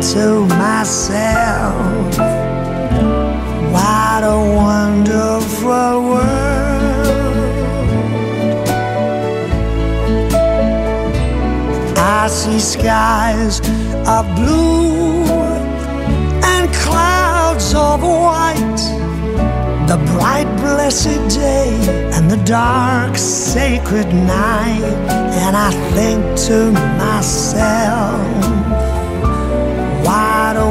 to myself, what a wonderful world. I see skies of blue and clouds of white. The bright, blessed day and the dark, sacred night. And I think to myself,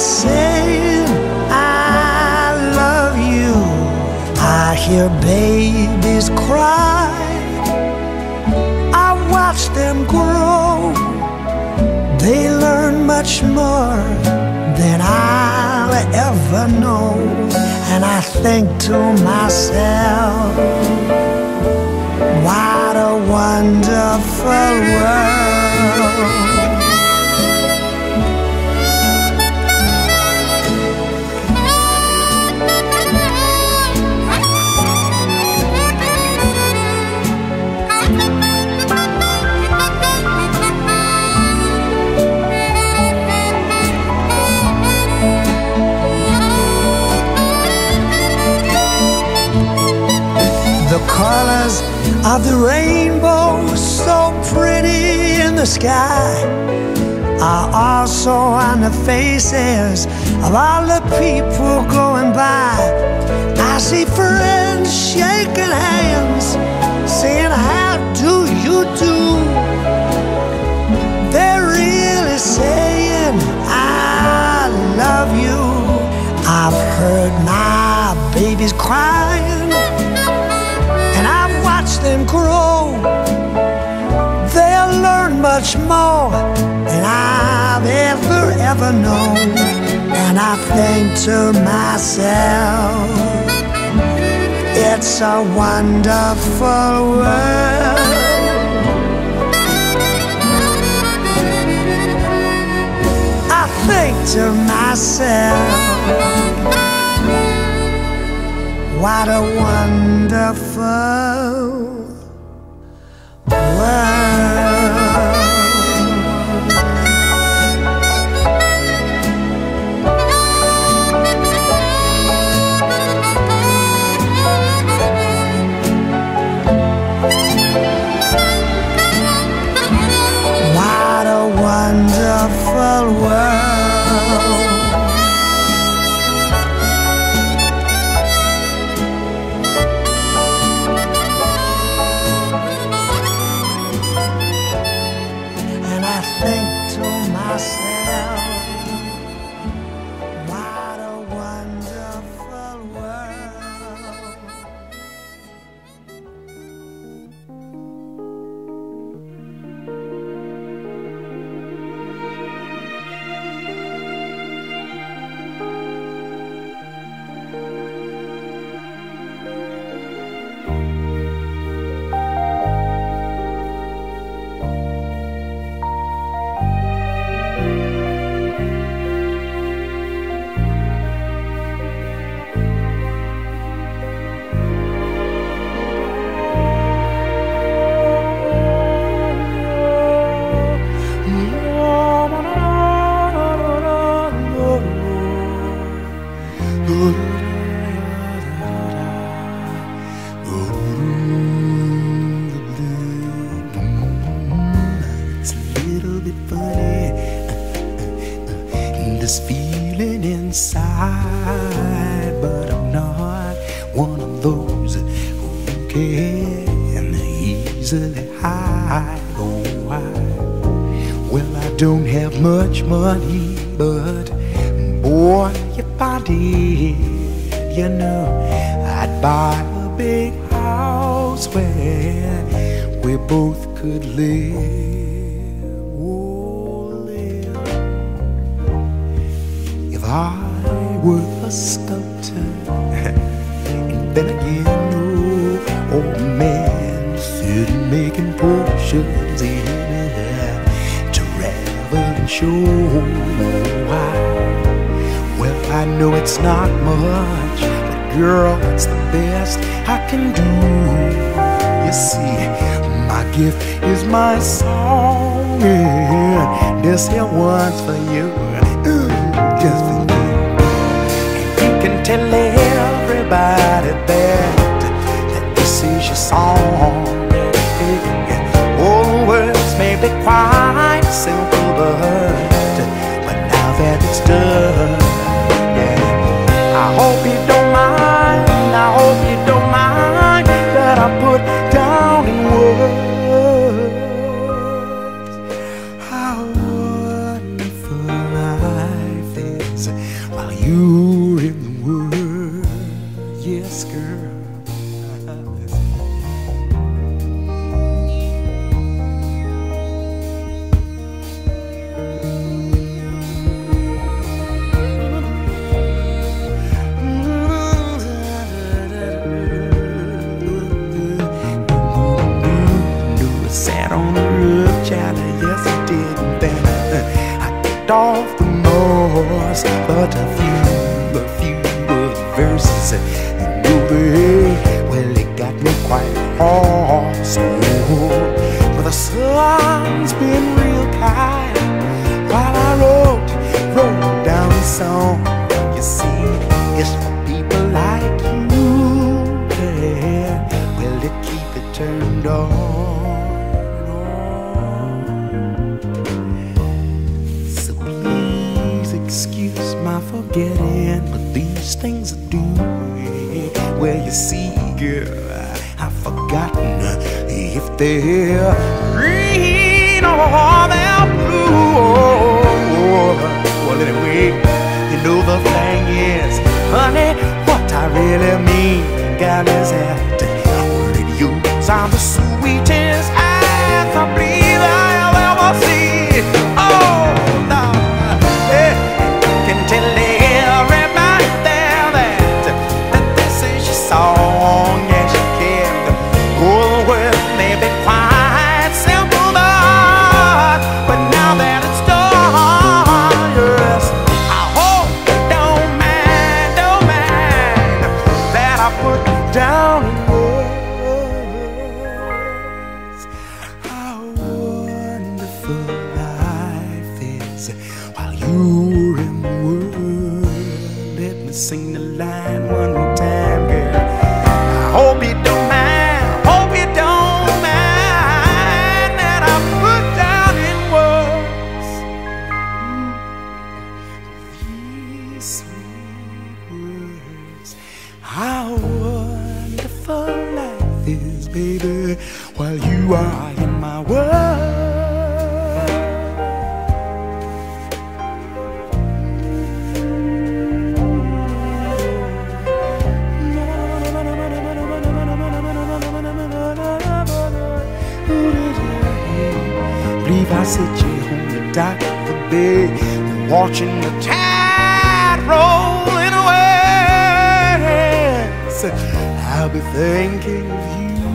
Saying, I love you. I hear babies cry. I watch them grow. They learn much more than I'll ever know. And I think to myself, what a wonderful world. Colors of the rainbow, so pretty in the sky, are also on the faces of all the people going by. I see friends much more than I've ever, ever known. And I think to myself, it's a wonderful world. I think to myself, what a wonderful world. Those who can easily hide. Oh, why? Well, I don't have much money, but boy, if I did, you know, I'd buy a big house where we both could live. Oh, live. If I were a sculptor, making potions in to revel and show why. Well, I know it's not much, but girl, it's the best I can do. You see, my gift is my song, this here one's for you, mm, just for you. And you can tell everybody that that this is your song. Done, yeah. I hope Sat on the roof, child, yes I did. And then I kicked off the most, but a forgetting, but these things are due. Well, you see, girl, I've forgotten if they're green or they're blue. Well, anyway, you know the thing is, honey, what I really mean, gal, is that radios are the sweetest life while you're in the world. Let me sing the line one more time, girl. I hope you don't mind, hope you don't mind that I put down in words these sweet words. How wonderful life is, baby, while you are in my world. I sit you on the dock of the bay, watching the tide rolling away. I'll be thinking of you,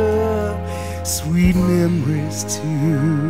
love, sweet memories too.